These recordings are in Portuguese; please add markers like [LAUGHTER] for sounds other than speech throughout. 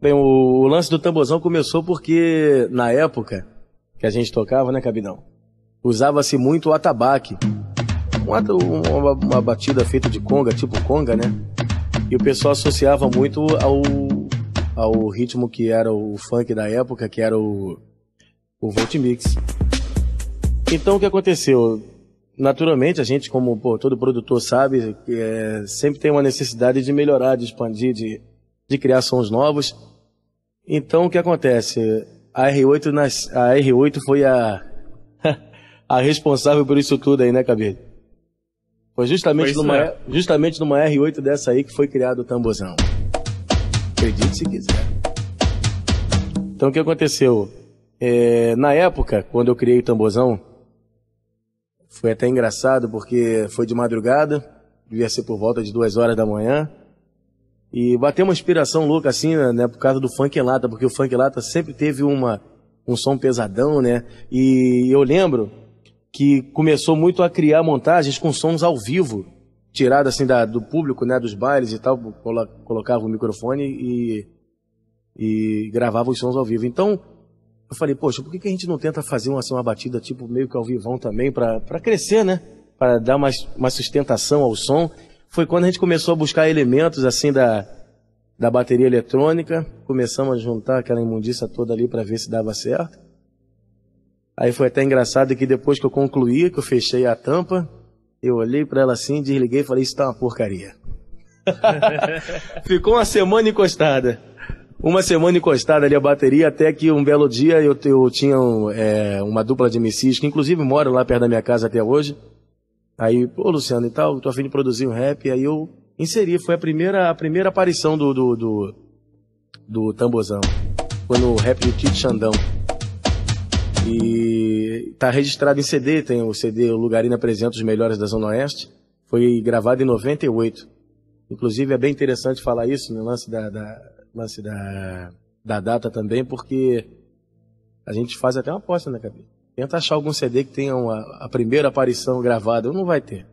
Bem, o, lance do tambozão começou porque, na época que a gente tocava, né, Cabidão? Usava-se muito o atabaque. Uma, uma, uma batida feita de conga, tipo conga, né? E o pessoal associava muito ao, ao ritmo que era o funk da época, que era o, o Voltimix. Então o que aconteceu? Naturalmente, a gente, como pô, todo produtor sabe, é, sempre tem uma necessidade de melhorar, de expandir, de, de criar sons novos. Então o que acontece? A R8, nas, a R8 foi a, [LAUGHS] a responsável por isso tudo aí, né, Cabelo? Foi justamente numa, é. justamente numa R8 dessa aí que foi criado o tambozão. Acredite se quiser. Então o que aconteceu? É, na época, quando eu criei o tambozão, foi até engraçado porque foi de madrugada, devia ser por volta de duas horas da manhã. E bateu uma inspiração louca assim, né, por causa do funk lata, porque o funk lata sempre teve uma, um som pesadão, né? E eu lembro que começou muito a criar montagens com sons ao vivo, tirado assim da, do público, né, dos bailes e tal, colocava o microfone e, e gravava os sons ao vivo. Então, eu falei, poxa, por que, que a gente não tenta fazer uma, assim, uma batida tipo meio que ao vivão também, para crescer, né? Para dar mais, mais sustentação ao som foi quando a gente começou a buscar elementos assim da, da bateria eletrônica, começamos a juntar aquela imundícia toda ali para ver se dava certo. Aí foi até engraçado que depois que eu concluí, que eu fechei a tampa, eu olhei para ela assim, desliguei e falei, isso tá uma porcaria. [LAUGHS] Ficou uma semana encostada. Uma semana encostada ali a bateria, até que um belo dia eu, eu tinha é, uma dupla de MCs, que inclusive moram lá perto da minha casa até hoje. Aí, pô, Luciano e tal, tô afim de produzir um rap, aí eu inseri, foi a primeira, a primeira aparição do, do, do, do Tambozão. Foi no rap do Tito Xandão. E tá registrado em CD, tem o CD Lugarina apresenta os melhores da Zona Oeste. Foi gravado em 98. Inclusive é bem interessante falar isso no lance da, da, lance da, da data também, porque a gente faz até uma aposta na cabeça. Tenta achar algum CD que tenha uma, a primeira aparição gravada. Não vai ter.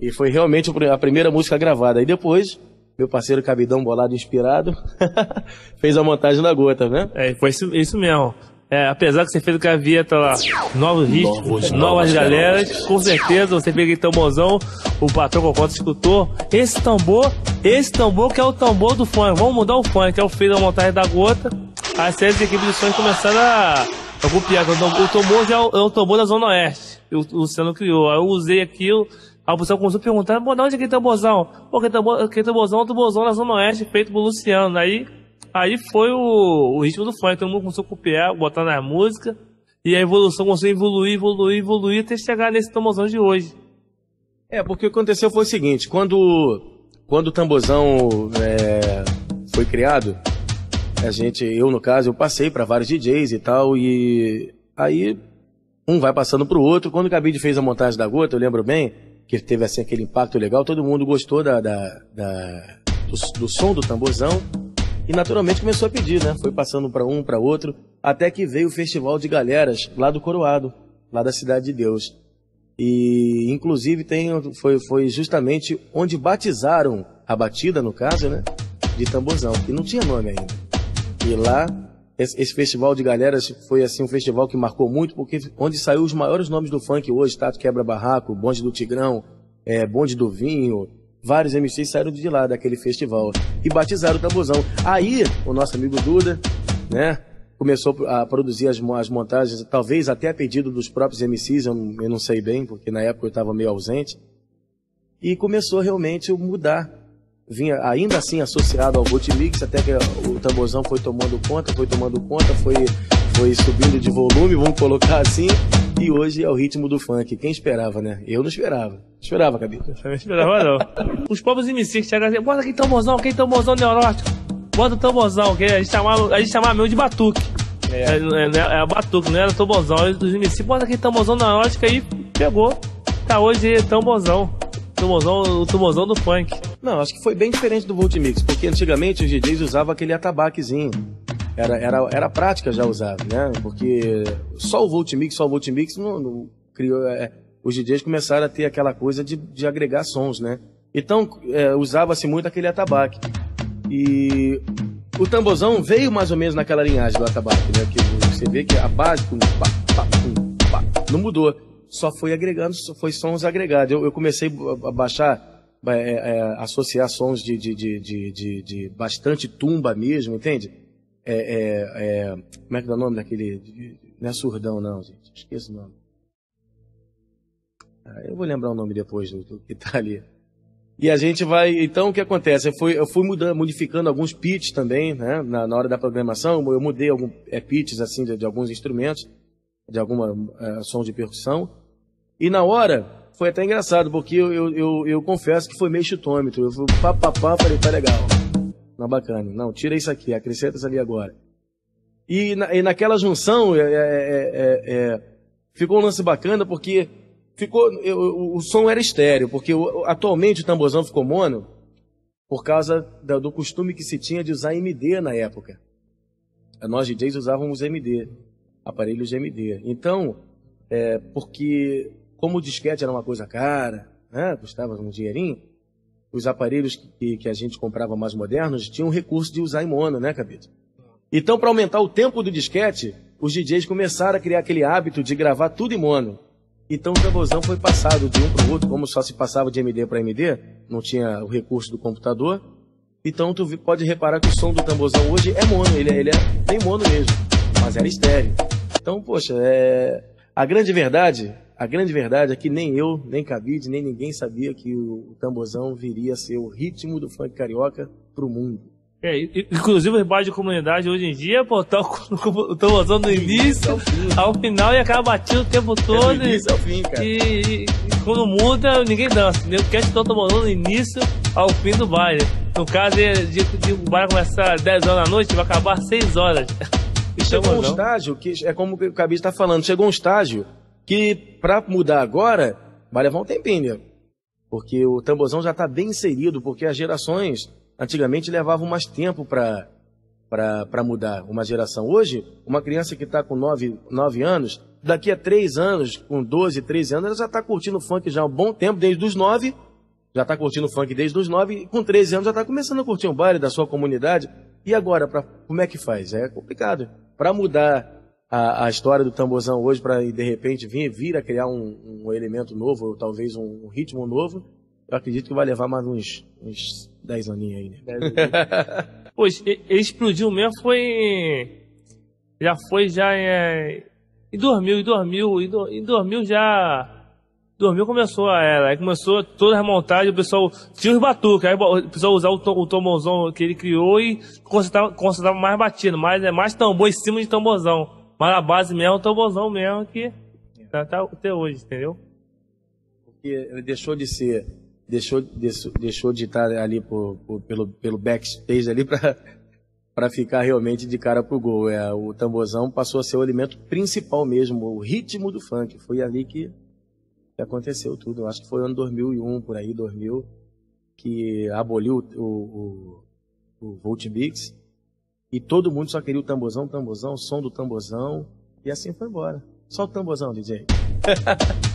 E foi realmente a primeira música gravada. Aí depois, meu parceiro Cabidão Bolado Inspirado [LAUGHS] fez a montagem da gota, né? É, foi isso, isso mesmo. É, apesar que você fez o que havia tá lá, novos ritmos, novos, novas galeras, com certeza você pega aquele tamborzão, o patrão Cocota escutou, esse tambor, esse tambor que é o tambor do funk, vamos mudar o funk, que é o fez a montagem da gota, as séries equipes de sonhos começaram a eu copiar, o tambor é o, é o da Zona Oeste. O Luciano criou. Aí eu usei aquilo. Aí o pessoal começou a perguntar, pô, de onde é aquele tamborzão? Pô, aquele, tambor, aquele tamborzão é o tamborzão da Zona Oeste, feito por Luciano. Aí, aí foi o, o ritmo do funk. Todo mundo começou a copiar, botar na música. E a evolução começou a evoluir, evoluir, evoluir, até chegar nesse tamborzão de hoje. É, porque o que aconteceu foi o seguinte, quando, quando o tamborzão é, foi criado, a gente, eu no caso, eu passei para vários DJs e tal, e aí um vai passando pro outro. Quando o Cabide fez a montagem da gota, eu lembro bem que teve assim aquele impacto legal, todo mundo gostou da, da, da do, do, som do tamborzão e naturalmente começou a pedir, né? Foi passando para um, para outro, até que veio o festival de galeras lá do Coroado, lá da Cidade de Deus. E inclusive tem, foi, foi justamente onde batizaram a batida, no caso, né? De tamborzão, que não tinha nome ainda. E lá, esse, festival de galeras foi assim um festival que marcou muito, porque onde saiu os maiores nomes do funk hoje, Tato Quebra Barraco, Bonde do Tigrão, é, Bonde do Vinho, vários MCs saíram de lá daquele festival e batizaram o tambozão. Aí, o nosso amigo Duda, né, começou a produzir as, as montagens, talvez até a pedido dos próprios MCs, eu eu não sei bem, porque na época eu estava meio ausente, e começou realmente a mudar vinha ainda assim associado ao Mix, até que o tamborzão foi tomando conta, foi tomando conta, foi, foi subindo de volume, vamos colocar assim, e hoje é o ritmo do funk. Quem esperava, né? Eu não esperava. Esperava, Cabito. Não esperava, não. Os povos MCs que chegaram assim, bota aqui tamborzão, aquele tamborzão neurótico. Bota o tamborzão, que a gente chamava, a gente chamava mesmo de batuque. É, é, é, é batuque, não era tamborzão. Os MCs, bota aqui tamborzão neurótico aí, pegou. Tá hoje é tamborzão. Tamborzão, o tamborzão do funk. Não, acho que foi bem diferente do Voltimix, porque antigamente os DJs usavam aquele atabaquezinho. Era, era, era prática já usar, né? Porque só o Voltimix, só o Voltimix não, criou. É, os DJs começaram a ter aquela coisa de, de agregar sons, né? Então, é, usava-se muito aquele atabaque. E o tambozão veio mais ou menos naquela linhagem do atabaque, né? Que você vê que a base pá, pá, pá, não mudou. Só foi agregando, só foi sons agregados. Eu, eu comecei a baixar, é, é, associar sons de, de, de, de, bastante tumba mesmo, entende? É, é, é, como é que é o nome daquele. Não é surdão, não, gente. Esqueço o nome. Ah, eu vou lembrar o nome depois do, do que tá ali. E a gente vai. Então, o que acontece? Eu fui, eu fui mudando, modificando alguns pitches também, né? Na, na hora da programação, eu mudei alguns é, pitches assim de, de, alguns instrumentos, de alguma é, som de percussão. E na hora, foi até engraçado, porque eu, eu, eu, eu confesso que foi meio chutômetro. Eu fui pá, pá, pá, falei, tá legal. Não, bacana. Não, tira isso aqui, acrescenta isso ali agora. E, na, e naquela junção, é, é, é, ficou um lance bacana, porque ficou, eu, o som era estéreo, porque o, atualmente o tamborzão ficou mono por causa da, do costume que se tinha de usar MD na época. Nós DJs usávamos MD, aparelhos de MD. Então, é, porque como o disquete era uma coisa cara, né, custava um dinheirinho, os aparelhos que, que, a gente comprava mais modernos tinham o recurso de usar em mono, né, Cabito? Então, para aumentar o tempo do disquete, os DJs começaram a criar aquele hábito de gravar tudo em mono. Então o tamborzão foi passado de um para o outro, como só se passava de MD para MD, não tinha o recurso do computador. Então tu pode reparar que o som do tamborzão hoje é mono, ele, é, ele é bem mono mesmo, mas era estéreo. Então, poxa, é... a grande verdade, a grande verdade é que nem eu, nem Cabide, nem ninguém sabia que o tamborzão viria a ser o ritmo do funk carioca para o mundo. É, inclusive o rival de comunidade hoje em dia, pô, tá, tô usando do início ao, fim. ao final e acaba batido o tempo todo. É do início ao fim, cara. E, e, e quando muda, ninguém dança. Entendeu? Quer que todo mundo do início ao fim do baile. No caso de, de, de o baile começar às 10 horas da noite, vai acabar às 6 horas. [LAUGHS] E chegou um estágio que é como o Cabi está falando, chegou um estágio que para mudar agora vai levar um tempinho? Porque o tamborzão já está bem inserido, porque as gerações antigamente levavam mais tempo para para mudar uma geração. Hoje, uma criança que está com 9, 9 anos, daqui a 3 anos, com 12, 13 anos, ela já está curtindo funk já há um bom tempo, desde os 9, já está curtindo funk desde os 9, e com 13 anos já está começando a curtir um baile da sua comunidade. E agora, pra, como é que faz? É complicado. Para mudar a, a, história do tamborzão hoje, para de repente vir, vir a criar um, um elemento novo, ou talvez um, um ritmo novo, eu acredito que vai levar mais uns, uns 10 aninhos aí, né? [LAUGHS] pois, ele explodiu mesmo foi. Já foi já é, em dormiu, e dormiu, e dormiu já. Dormiu começou a era, aí começou toda a montagem, o pessoal tinha os batuques, aí o pessoal usava o, o tombozão que ele criou e consertava, mais batido, mas é mais tambor em cima de tamborzão. Mas a base mesmo é o tamborzão mesmo que tá, tá até hoje, entendeu? Porque deixou de ser deixou, deixou de estar ali por, por, pelo, pelo backstage ali [LAUGHS] para ficar realmente de cara pro gol. É, o tamborzão passou a ser o elemento principal mesmo, o ritmo do funk. Foi ali que, que aconteceu tudo. Eu acho que foi ano 2001, por aí, 2000, que aboliu o, o, o Volt Mix e todo mundo só queria o tamborzão, tamborzão, som do tamborzão, e assim foi embora. Só o tamborzão, DJ. [LAUGHS]